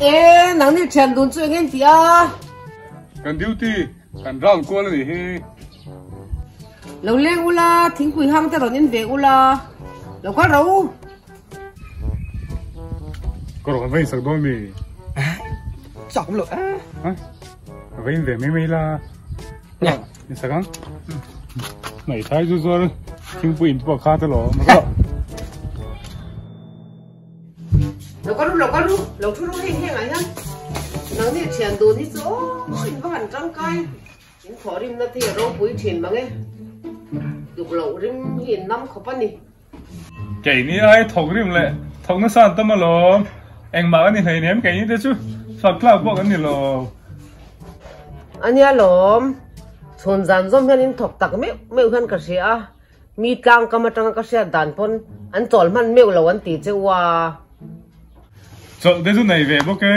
ê nắng đi chèn đồn chơi ngang tía à. cần điều ti cần rau cua là gì? He lâu lên u la thính quỳ hăng ta rồi nhân về u la. Lâu quá đâu có rồi vậy sao đâu mì. À, chọc lộ á vậy về mấy mấy là nhá sao không mày thấy rồi rồi thính quỳ bỏ khát rồi mà lộc có lộc có lộc thu lúc hay hay là nhá. Nó thì tiền đồ thì chỗ xin có hẳn trong cây những khó rim nó thì đâu quý tiền mà nghe. Dục lộc rim hiện năm khó phân đi cái này ai thong rim lệ thong nó san tâm mà lo anh bảo anh thấy ném cái như thế chứ. Phật là bộ anh lo anh nhá lo chôn dàn zoom hiện thọc tắc mấy mấy hơn cả xe mi tang cầm trang cả xe đàn pon anh chọn man mấy lâu anh tí chứ chỗ đấy chỗ này về bốc cái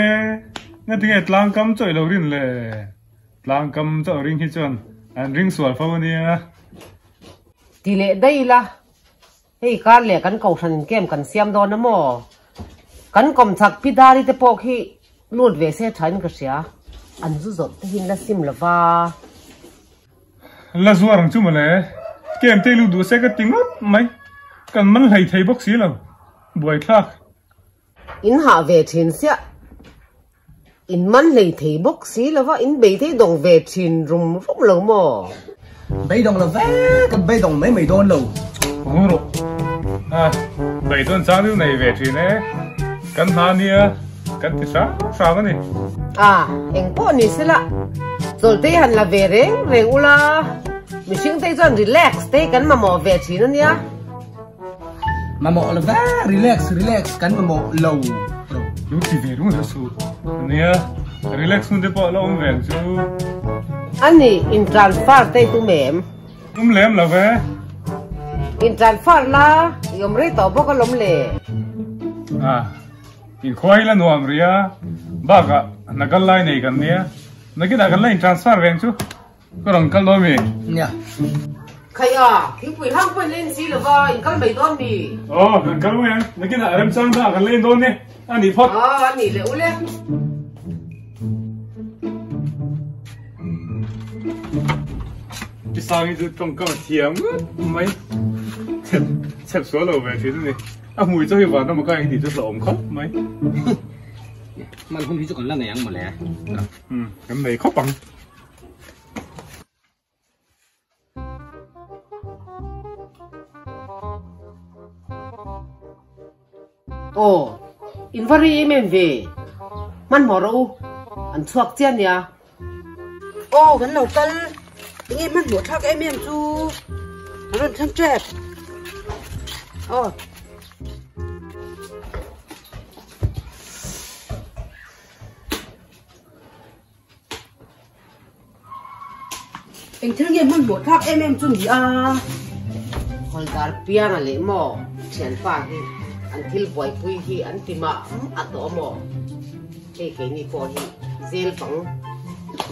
nghe tiếng cái lang cắm chơi đầu rin lệ lang cắm chơi ring hết trơn anh ring suar phao này ti le dai la hei ka le kan ko than kem kan siam do na mo kan kom chak pi dari te pok hi lut ve se thain ka sia an zu zot te hin la sim lova là suar ang chung mà lệ kem tê lu đua xe cái tiếng lắm mấy cần mình hay thấy bốc xí là buổi khác in ha ve thin sia in man lei thei bok si lova in be thei dong ve thin rum rum lo mo bây đồng là vé cái bây đồng mấy mấy đôn lầu. Ồ rồi à bảy tuần sáng thứ này về thì nè cần hà nia cần thì sao sao cái này à eng po ni sila zol te han la ve reng reng ula mi sing te zon relax te kan ma mo ve chi na nia mà mọ là vé relax relax mọ lầu lầu. Lúc thì về đúng là su nia relax không để bỏ lâu về chứ ani in transfer te tu mem không lem là về in transfer la yom re to bo ka lom le à in khoai là nuam ria ba cả na cái line này cần nia na cái cái line transfer về chứ có đồng cần đôi mi nha khai à khi quỷ hang quỷ lên si là va in kan bei don mi ồ cần cần đôi na cái là em sang ra cần lên đôi nè anh đi phật à ani le ule cái sao như trong cái thiếm mấy. Chẹp chẹp số lầu về thế này à mùi cho hiệu quả nó một cái thì rất là ổn khóc mấy. Mà không biết cho còn là ngày ăn mà lẽ ừ cái này khóc bằng ồ in vari em em về. Man mò đâu? An chuak chen ya ô vẫn lâu tân tiếng em mất một thắc em em chú. Nó rất thân chết ô anh thương em mất một thắc em em chú gì à hol dar piang ale mo chen pa hi an thil boy pui hi an tima a to mo ke ke ni ko hi zel pang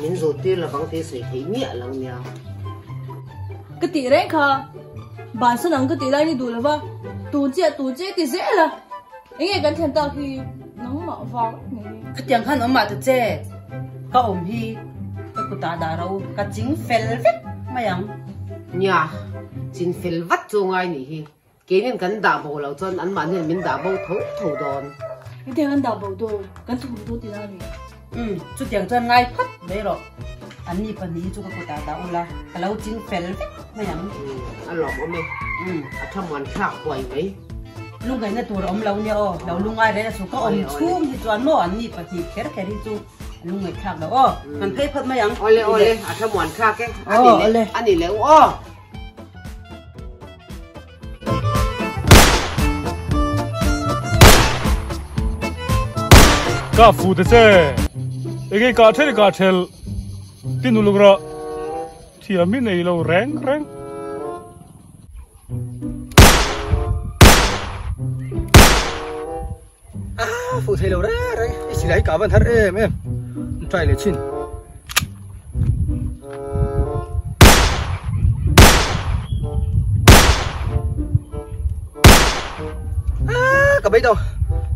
min zo tir la bang te sui thei mi alang nya cái tỷ đấy khờ. Bản thân nắng cái tỷ đây đi đủ là vâng. Tủ chia tủ chia thì dễ là anh nghe cái thiên tao thì nắng mở vào cái tiếng khăn ở mặt thật chê. Có ổn hi cái cụ ta đã đâu cái chính phèn vết mà yang nya chin fel vat chu ngai ni hi ke nin kan da bo lo chon an man hin min da bo tho tho don cái tiếng anh đào bầu đồ cái thủ đồ tỷ đây ừ. Chú tiếng cho ngay phát đấy rồi. Anh đi phần đi chú cái cụ ta đã ula cái lâu chính phèn vết mà yang a lom o me ừ. A tham wan thak boy mai lúc này nó tụi ông lâu nha ô lâu lúc ai đấy là số có ông chung thì toàn mò anh đi phải thì kéo kéo đi chú. Lúc người khác ô mình thấy phát mà yang ole ole. A tham wan thak ke Ờ, ani ole. le ani le o cả phụ thế chứ cái cả thế cả thế tin đủ lúc rồi thì ở bên này reng reng phụ thầy lầu đấy đấy chỉ lấy cả vấn thật em em trai lấy chín à cả bây đâu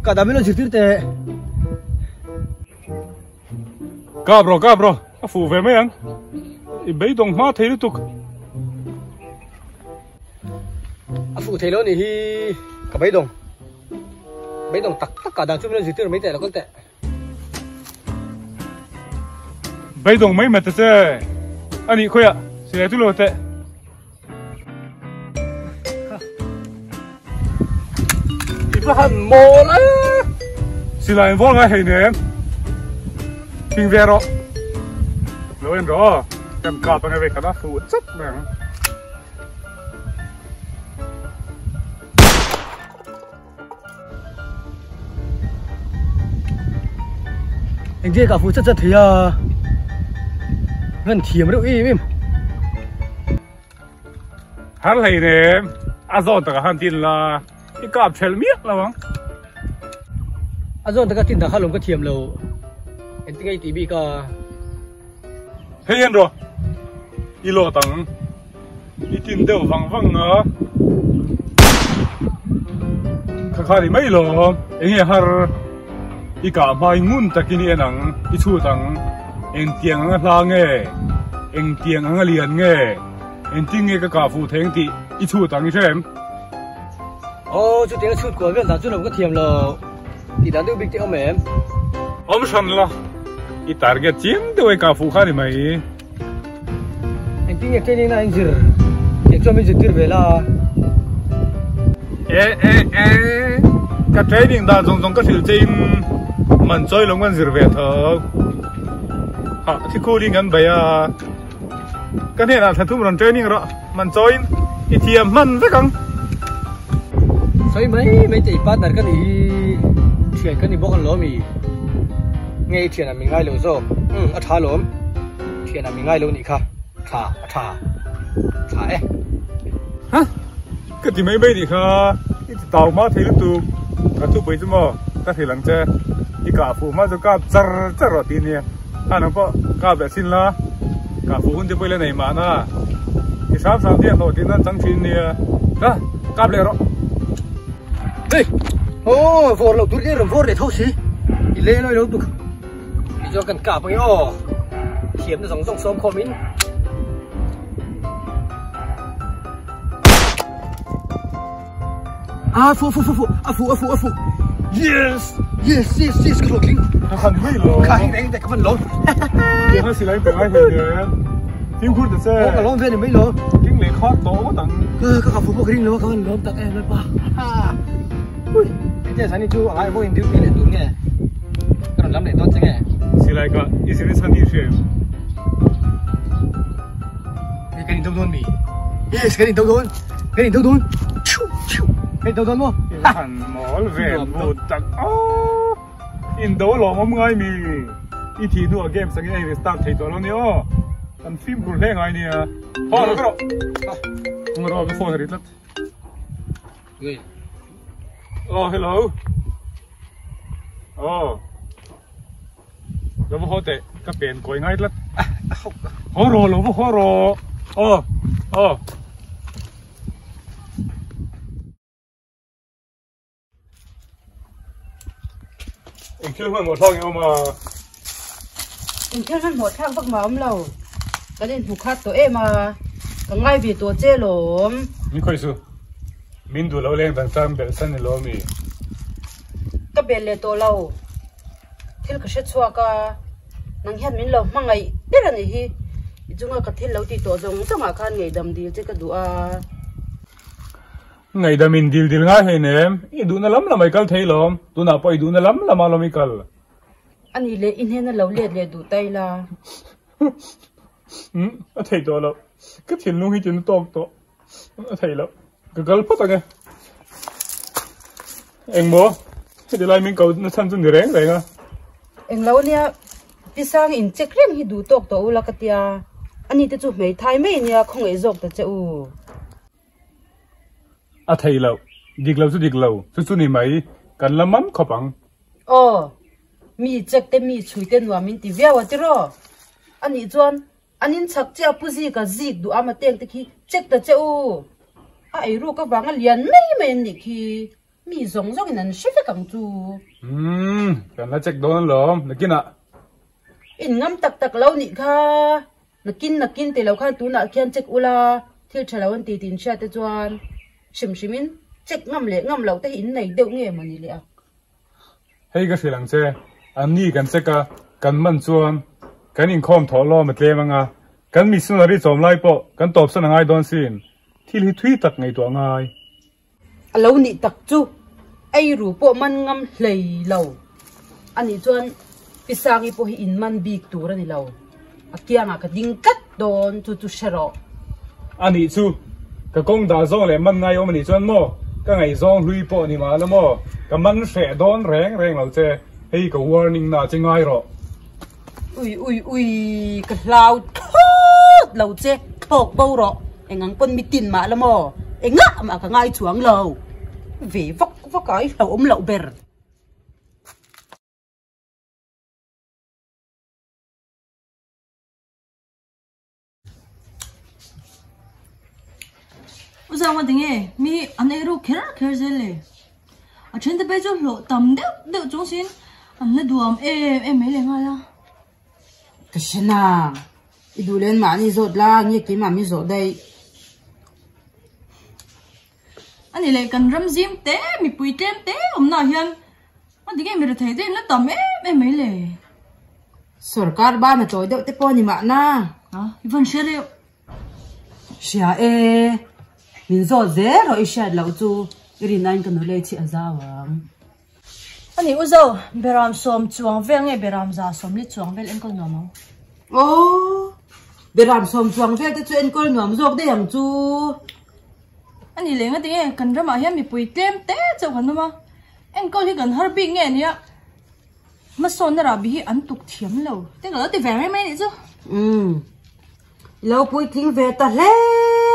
cả đám mình lo chịu tê tệ bro, ka bro. A fu ve me yang. I bei dong ma thei tu. à phụ thấy nó này hi cả bây đồng bây đồng tắc tất cả đàn chúng nó chịu tê mấy tệ là con tệ Bei dong mai ma te se. Ani khoya. Se le tu lo te. nó hẳn mồ đấy Si lai vol ngai hei ne. Ping ve ro. Lo en ro. Kan ka pa ngai ve kana fu chap na. anh kia cả phụ chất chất thì à ngân thiểm đâu im im Har hei ne. A zo ta han tin la. I ka phel miak la wang. à rồi tất cả tin thằng khá lồng cái thiểm lâu tiếng ấy tí bị cả Hei en ro. I lo tang. I tin deu wang wang na. Ka khari mai lo. Enge har i ka mai ngun takini enang i chu tang en tiang anga hla nge eng tiang anga lian nge en ting nge ka ka fu theng ti i chu tang i sem ô chú tiếng chút của viên thằng chú lồng cái thiểm lâu thì đàn đưa bị tiếng mềm om shan la i target chim de we ka fu khari mai anh tiếng cái này là anh dừa tiếng cho mình dừa tiền về là e e e ka training da zong zong ka thil chim. Man choi long an zir ve tho ha thi khu ding an baya kan he na thathum ron training ro man choi i thiam man ve kang 所以 mấy mấy tỷ partner cái này chuyện cái này bốc lỗ mi nghe chuyện là mình ngay lâu rồi. Ừ à thà lỗ chuyện là mình ngay lâu nhỉ kha. Thà thà thà ấy. Ha ka ti mai bai ni kha? I ti taw ma thei lu tu. Ka tu bai chu mo ka thei lang che i ka fu ma chu ka char char ro ti ni ha no po ka be sin la. Ka fu hun te pai le nei ma na. I sam sam ti ho ti nan chang thin ni ka ka ble ro đây. Ô vô lâu tôi đi rồi vô để thôi xí. Đi lên nói đâu đi cho cần cả với ô. Kiếm nó giống giống xóm khó mình à phụ phụ phụ phụ. À phụ à phụ à phụ. Yes yes yes yes cái lỗ kính. Khan mai lo khai đánh tại cái phần lỗ ki ha silai pe ai he ne tim khur de có cả se lỗ về thì mấy lỗ king le kha to tang cơ các phụ phụ cái lỗ các phần lỗ tặng em ba ui. Cái sáng nay chú ai vô hình thiếu tiền để đúng nghe? Cái lắm để tốt chứ nghe silai ka i sin san ni she cái cái đâu đốn mì yes cái đâu đốn cái đâu đốn cái đâu đốn không mol ve bu tak oh in do lo mom ngai mi i thi nu game sang ai start thei to lo ni o an film ru le ngai ni a ho lo ro ngro cái phone lat người oh hello. Oh koi ngai lat ho ro lo mo ho ro oh oh anh chưa hơn một thằng nhau mà in thel han mo thang bak ma om lo ka den hu khat to e ma ka ngai vi to che lom mình khơi su đủ lâu lên bằng sam bel san lo mi ka bel le to lo thil ka she chua ka nang hian min lo mangai pera ni hi. Chunga ka thil lo ti to jong chama khan ngei dam dil che ka du a. Ngày đó mình deal deal ngay hay nè ý đủ nó lắm là mày câu thấy lắm đủ nào phải đủ nó lắm là mà lo mày câu ani le in hen lo le le du tai la. Ừ thấy đó là cái tiền luôn hi chuyện to to thấy lắm cái câu phát nghe em mua cái điều này mình câu nó thân chân được đấy vậy à eng lo nia pisang in che krem hi du tok to ula katia ani te chu mei thai mei nia khong e jok ta che u. Lâu đi lâu chứ đi lâu chứ chứ này mày cần làm mắm khó bằng o mi chek te mi chui te nuam min ti via wa ti ro. Ani chuan anin chak che puzi ka zik du ama teng te khi chek ta che u. A ai ru ka wanga lian mai mai ni khi mi zong zong in an shi ve kang chu ừm cần là check lắm là kia nè in ngam tak tak lo ni kha nakin nakin te lo khan tu na khian check ula thil thalo an ti tin sha te chuan shim shimin check ngam le ngam lo te in nei deuh nge mani le a cái gì lăng xe anh đi cần check à cần mình chuan cần in com thọ lo mà tlem anga cần mi sun ri chom lai po cần top san ngai don sin thil hi thui tak ngai to ngai a lo ni tak chu ai ru po man ngam hlei lo ani chuan pisangi po hi in man bik tur ani lo a kianga ka ding kat don chu chu shero anh đi chu cái công đã zong le man ngai om ni chuan mo cái ngày zong lui po ni ma lo mo cái man sẽ don reng reng lo che hay cái warning na che ngai ro ui ui ui ka hlau thot lo che pok bo ro engang pon mitin ma la mo enga ma ka ngai chuang lo ve vok vok ai lo om lo ber Uza ma dinge mi ane ru kera kera zele. A chen de bezo lo tam de de zong xin. Am na duam e e me le nga la. ka shina idu len ma ni zot la nge ki ma mi zo dai Ani le kan ram zim te mi pui tem te om na hian. Ma dinge mi ra thai de na tam e e me le. sarkar ba na choi de te po ni ma na Ha, ivan shere. Xia e min zo zero i shed lo chu iri nine kan le chi azawang Ani uzo beram som chuang veng e beram za som li chuang vel en ko no mo. ô beram som chuang vel te chu en kol nuam zok de yang chu Ani le nga dinge kan ram a hian mi pui tem te chau kan ma. En ko hi kan har bi nge nia. Ma son ra bi hi an tuk thiam lo. Te ga ti ve mai mai ni chu. ừ lâu bụi thính về ta lé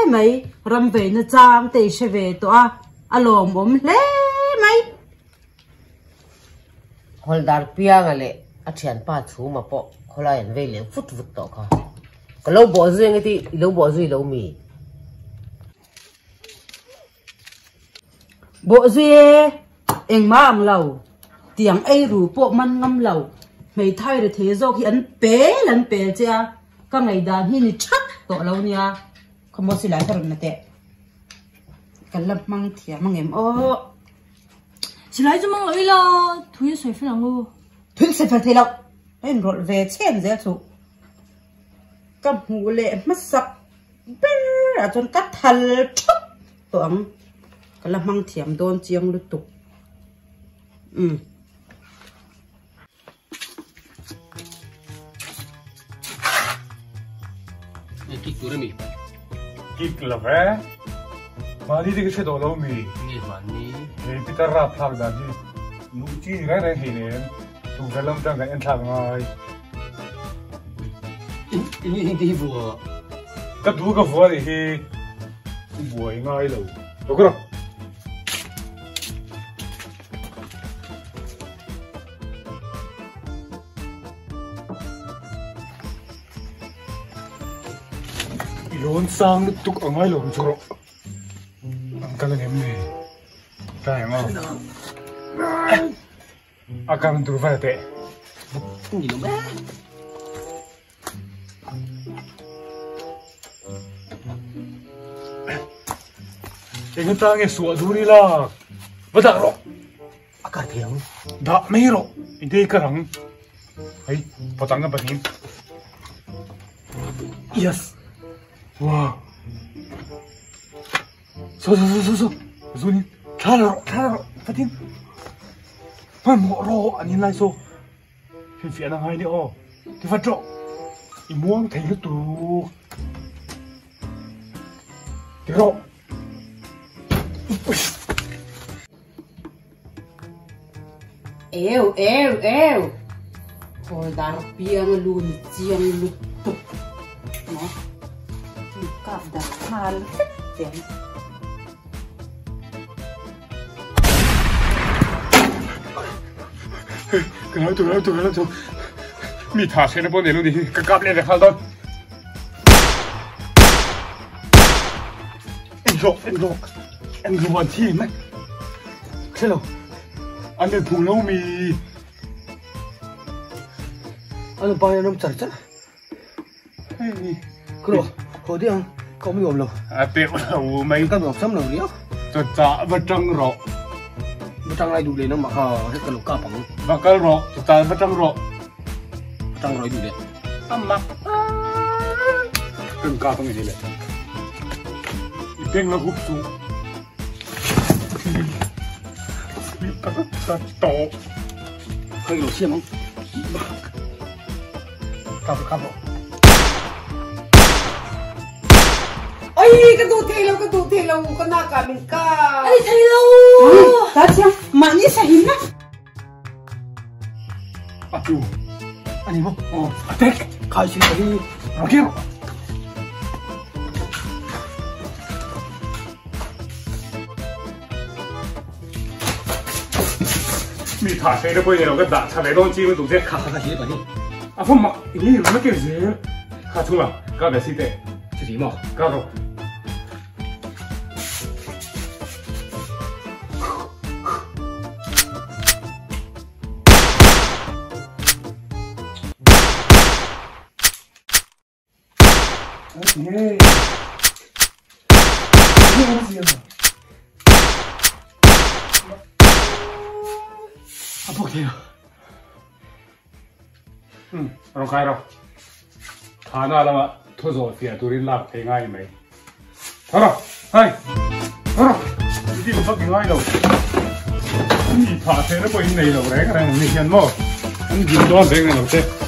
mấy ram về nó trang tê sẽ về to à à lồm ốm lé mấy holdar pia nga le a thian pa chu ma po khola en ve le fut fut to kha ka lo bo zui ngi ti lo bo zui lo mi bộ duy em má am lâu tiếng ấy rủ bộ man ngâm lẩu, mày thay được thế do khi ấn bé lần bé cha các ngày đàn hi ni chắc tổ lâu nha. Không có gì lại thôi mà tệ. Cái lâm mang thiệt mang em ô Chỉ lấy cho mong lỗi là Thúi soi phải lòng ngô thuyết sẽ phải thế lâu em rồi về chen dễ chú cầm hũ lệ mất sập bê à chân cắt thal chốc tưởng cái lâm mang thiệt đôn chiang lụt tục. Ừ. Ki tu mi kik la ve ma di de che do lo mi ni man ni Hei pita ra thak da di nu chi ni rai rai hei nen tu ga lam tang ga en thak ngai ni ni di vu ka du ka vua di hi. Buai ngai lo lo ko yon sang tuk angai lo churo ang kala nem ni tai ngo akan tu va te ni lo ba Ingin tangi suwa duri la. Bada ro. akar thiang Da mai ro. Inde karang. Hai, potang apa ni? Yes. Wow. 서서서서서 so so so so. Zuni. Kala ro, kala ro. Fatin. Man mo ro anin lai so. Fin fi anang hai ni o. Ti fa thì I muang thai lu tu. Ti eo eo eo hồi dar piang luôn chiang lụt tục cặp đặt hal tiền Cái nói tụi nó tụi nó tụi Mi thả xe nó bố này luôn đi Cái cặp lên để khăn thôi Em rộ em rộ Em rộ hoàn thi mày thế nào anh được thủ lâu mì anh đồ có mấy gồm đâu à tiểu đầu mấy cái gồm sắm đâu nhá cho cha và trăng rọ nó trang lại đủ để nó mặc à cái cái lục ca bằng và cái rọ cho cha và trăng rọ trang rồi đủ để âm mặc đừng ca bằng gì đấy tiếng nó hút xuống ta ta to cái lục xiêm không cặp cặp rồi ôi cái tụ thế lâu cái tụ thế lâu cái nào cả mình cả Ani thấy đâu? ta chia mà ni sa hin na à chú anh em không ồ à thế khai xin đi nó kia mi thả thế nó bây giờ nó cái đạn thả lấy đông chi mới đủ thế khá khá gì vậy đi à không mặc ý nó cái gì khá chung là các bé sĩ tệ cái gì mà các rồi Okay. à bốc thế Ừ, rồi khai rồi. Thả na là thôi rồi thì tôi đi làm thấy ngay mấy. Thôi rồi, hay. Thôi rồi, đi một phát ngay đâu. Đi thả thế nó có in này đâu đấy, cái này mình nhận mò. Anh dùng đó thế này đâu thế.